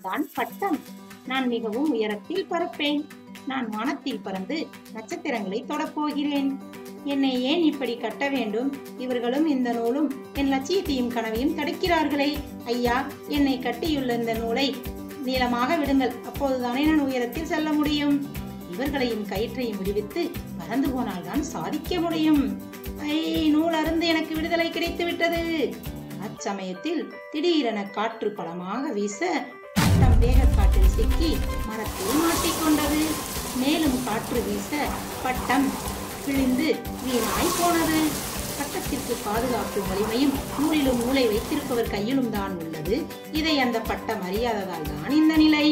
தான் பட்டம். நான் மிகவும் உயரத்தில் பறப்பேன். நான் வானத்தில் பறந்து நட்சத்திரங்களை தொடப்போகிறேன். என்னை ஏன் இப்படி கட்ட வேண்டும்? இவர்களும் இந்த நூலும் என் லட்சியத்தையும் கனவையும் தடுக்கிறார்களே. ஐயா என்னை கட்டியுள்ள இந்த நூலை நீளமாக விடுங்கள். அப்போதுதானே நான் உயரத்தில் செல்ல முடியும். இவர்களையும் கயிற்றையும் விடுவித்து பறந்து போனால்தான் சாதிக்க முடியும். ஐ நூல் அருந்து எனக்கு விடுதலை கிடைத்து விட்டது அச்சமயத்தில் திடீரென காற்று பலமாக வீச வேகக்காட்டில் சிக்கி மரத்தில் மாட்டிக்கொண்டது. மேலும் காற்று வீச பட்டம் கிழிந்து வீணாய் போனது. பட்டத்திற்கு பாதுகாப்பு வலிமையும் நூலிலும் நூலை வைத்திருப்பவர் கையிலும் தான் உள்ளது. இதை அந்த பட்டம் அறியாததால் தான் இந்த நிலை.